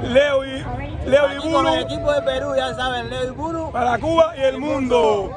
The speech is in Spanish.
Leo y, Leo y Aquí con el equipo de Perú, ya saben, Leo y Buru. para Cuba y el mundo.